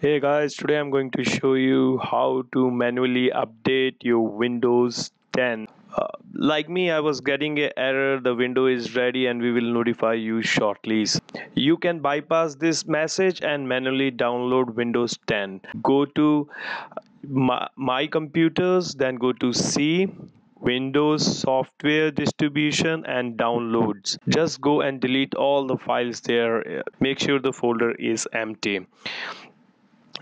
Hey guys, today I'm going to show you how to manually update your Windows 10. Uh, like me, I was getting an error, the window is ready and we will notify you shortly. You can bypass this message and manually download Windows 10. Go to my, my computers, then go to C, Windows software distribution and downloads. Just go and delete all the files there. Make sure the folder is empty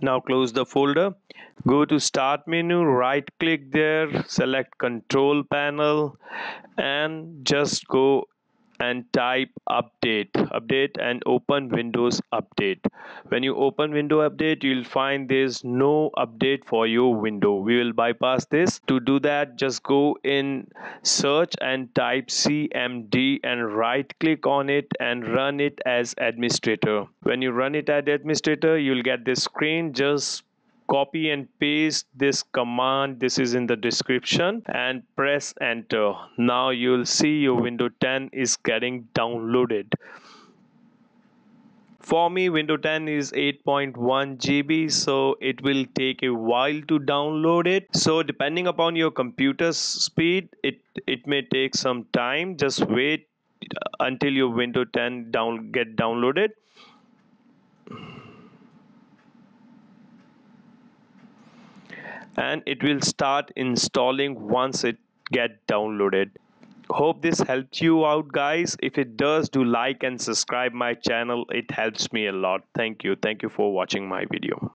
now close the folder. Go to start menu right click there select control panel and just go and type update. Update and open windows update. When you open window update you'll find there's no update for your window. We will bypass this. To do that just go in search and type cmd and right click on it and run it as administrator. When you run it as administrator you'll get this screen. Just copy and paste this command. This is in the description. And press enter. Now you'll see your window 10 is getting downloaded. For me window 10 is 8.1 GB so it will take a while to download it. So depending upon your computer's speed it it may take some time. Just wait uh, until your window 10 down get downloaded and it will start installing once it get downloaded. Hope this helped you out guys. If it does do like and subscribe my channel. It helps me a lot. Thank you. Thank you for watching my video